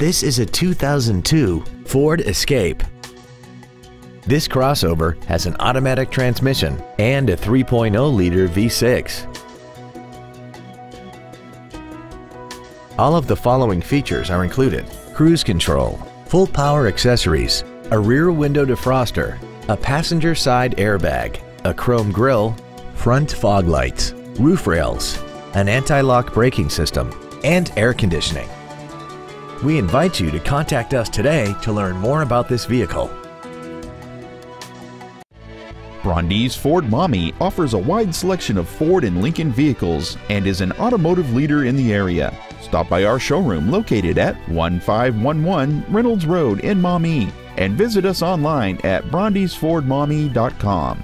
This is a 2002 Ford Escape. This crossover has an automatic transmission and a 3.0-liter V6. All of the following features are included. Cruise control, full power accessories, a rear window defroster, a passenger side airbag, a chrome grille, front fog lights, roof rails, an anti-lock braking system, and air conditioning. We invite you to contact us today to learn more about this vehicle. Brondes Ford Maumee offers a wide selection of Ford and Lincoln vehicles and is an automotive leader in the area. Stop by our showroom located at 1511 Reynolds Road in Maumee and visit us online at brondesfordmaumee.com.